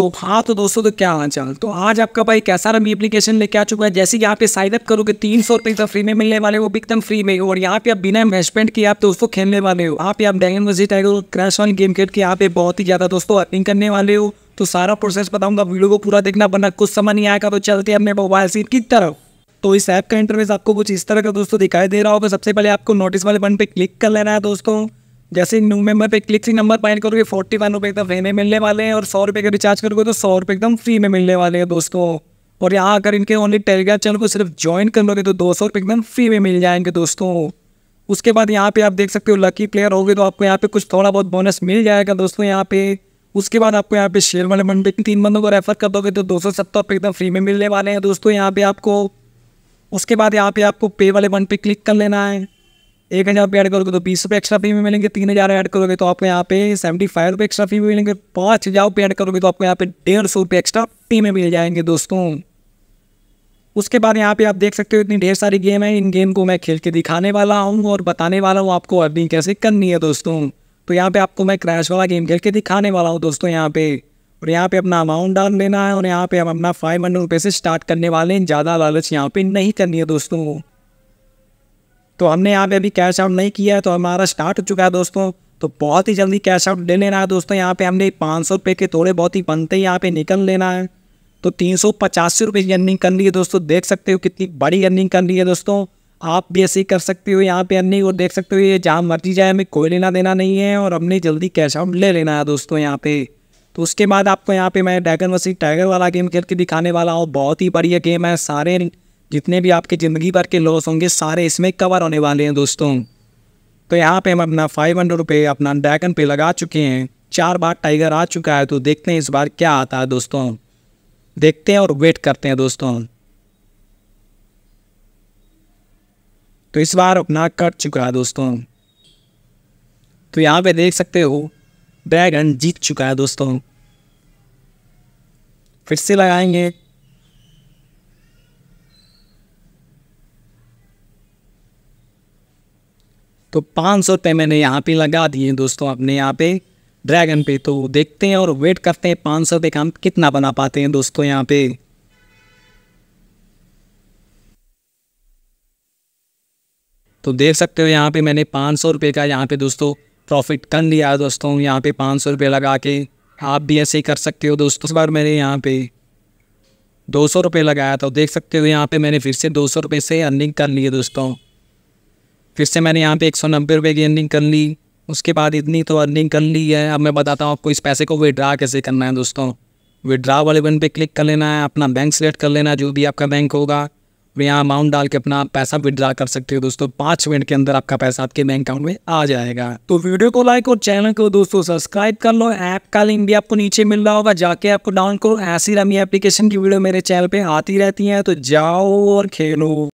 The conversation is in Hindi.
तो हाँ तो दोस्तों तो क्या चाल? तो आज आपका भाई कैसा रमी एप्लीकेशन लेके आ चुका है। जैसे यहाँ पे साइन अप करोगे, तीन सौ रुपये फ्री में मिलने वाले वो भी एकदम फ्री में और यहाँ पे आप बिना इन्वेस्टमेंट किए आप दोस्तों खेलने वाले हो। यहाँ डैगन विज़िट आएगा क्रैश वन गेम खेल के यहाँ पे बहुत ही ज़्यादा दोस्तों अर्निंग करने वाले हो। तो सारा प्रोसेस बताऊँगा, वीडियो को पूरा देखना, वरना कुछ समझ नहीं आएगा। तो चलते अपने मोबाइल सीट की तरफ़। तो इस ऐप का इंटरफेस आपको कुछ इस तरह का दोस्तों दिखाई दे रहा होगा। सबसे पहले आपको नोटिस वाले बटन पे क्लिक कर लेना है दोस्तों। जैसे न्यू मेंबर पे क्लिक से नंबर पाइन करोगे फोर्टी वन रुपये एकदम फ्री में मिलने वाले हैं और सौ रुपये का रिचार्ज करोगे तो सौ रुपये एकदम फ्री में मिलने वाले हैं दोस्तों। और यहाँ अगर इनके ओनली टेलीग्राम चैनल को सिर्फ़ ज्वाइन कर लोगे तो दो सौ रुपये एकदम फ्री में मिल जाएँगे दोस्तों। उसके बाद यहाँ पे आप देख सकते हो लकी प्लेयर होगे तो आपको यहाँ पे कुछ थोड़ा बहुत बोनस मिल जाएगा दोस्तों यहाँ पे। उसके बाद आपको यहाँ पे शेयर वाले मंडे तीन बंदों को रेफर कर दोगे तो दो सौ सत्तर रुपये एकदम फ्री में मिलने वाले हैं दोस्तों यहाँ पे आपको। उसके बाद यहाँ पे आपको पे वाले बन पे क्लिक कर लेना है। एक हज़ार रुपये ऐड करोगे तो बीस रुपये एक्स्ट्रा फ़ी में मिलेंगे, तीन हज़ार ऐड करोगे तो आपको यहाँ पे सेवेंटी फाइव रुपये एक्स्ट्रा फ़ी में मिलेंगे, पाँच हज़ार रुपये ऐड करोगे तो आपको यहाँ पे डेढ़ सौ रुपये एक्स्ट्रा फ़ी में मिल जाएँगे दोस्तों। उसके बाद यहाँ पे आप देख सकते हो इतनी ढेर सारी गेम है, इन गेम को मैं खेल के दिखाने वाला हूँ और बताने वाला हूँ आपको अर्निंग कैसे करनी है दोस्तों। तो यहाँ पे आपको मैं क्रैश वाला गेम खेल के दिखाने वाला हूँ दोस्तों यहाँ पे। और यहाँ पे अपना अमाउंट डाल लेना है और यहाँ पे हम अपना फाइव हंड्रेड रुपये से स्टार्ट करने वाले हैं, ज़्यादा लालच यहाँ पे नहीं करनी है दोस्तों। तो हमने यहाँ पे अभी कैश आउट नहीं किया है तो हमारा स्टार्ट हो चुका है दोस्तों। तो बहुत ही जल्दी कैश आउट ले लेना है दोस्तों। यहाँ पे हमने पाँच सौ रुपये के थोड़े बहुत ही बनते ही यहाँ पे निकल लेना है। तो तीन सौ पचासी रुपये की अर्निंग कर ली है दोस्तों। देख सकते हो कितनी बड़ी अर्निंग कर ली है दोस्तों। आप भी ऐसे ही कर सकते हो यहाँ पे अर्निंग और देख सकते हो ये जहाँ मर्ज़ी जाए, हमें कोई लेना देना नहीं है और हमने जल्दी कैश आउट ले लेना है दोस्तों यहाँ पे। तो उसके बाद आपको यहाँ पे मैं ड्रैगन वसी टाइगर वाला गेम खेल के दिखाने वाला हूँ। बहुत ही बढ़िया गेम है, सारे जितने भी आपके ज़िंदगी भर के लॉस होंगे, सारे इसमें कवर होने वाले हैं दोस्तों। तो यहाँ पे हम अपना फाइव हंड्रेड रुपये अपना ड्रैगन पे लगा चुके हैं। चार बार टाइगर आ चुका है तो देखते हैं इस बार क्या आता है दोस्तों। देखते हैं और वेट करते हैं दोस्तों। तो इस बार अपना कट चुका है दोस्तों। तो यहाँ पे देख सकते हो ड्रैगन जीत चुका है दोस्तों। फिर से लगाएँगे। तो पाँच सौ रुपये मैंने यहाँ पे लगा दिए दोस्तों अपने यहाँ पे ड्रैगन पे। तो देखते हैं और वेट करते हैं पाँच सौ रुपये का हम कितना बना पाते हैं दोस्तों यहाँ पे। तो देख सकते हो यहाँ पे मैंने पाँच सौ रुपये का यहाँ पे दोस्तों प्रॉफिट कर लिया दोस्तों। यहाँ पे पाँच सौ रुपये लगा के आप भी ऐसे ही कर सकते हो दोस्तों। इस बार मैंने यहाँ पे दो सौ रुपये लगाया था। देख सकते हो यहाँ पे मैंने फिर से दो सौ रुपये से अर्निंग कर ली है दोस्तों। फिर से मैंने यहाँ पे एक सौ नब्बे रुपये की अर्निंग कर ली। उसके बाद इतनी तो अर्निंग कर ली है। अब मैं बताता हूँ आपको इस पैसे को विड्रा कैसे करना है दोस्तों। विड्रा वाले बन पे क्लिक कर लेना है, अपना बैंक सेलेक्ट कर लेना जो भी आपका बैंक होगा। और यहाँ अमाउंट डाल के अपना पैसा विड्रा कर सकते हो दोस्तों। पाँच मिनट के अंदर आपका पैसा आपके बैंक अकाउंट में आ जाएगा। तो वीडियो को लाइक और चैनल को दोस्तों सब्सक्राइब कर लो। ऐप का लिंक भी आपको नीचे मिल रहा होगा। जाके आपको डाउनलोड करो। ऐसी रमी एप्लीकेशन की वीडियो मेरे चैनल पे आती रहती है। तो जाओ और खेलो।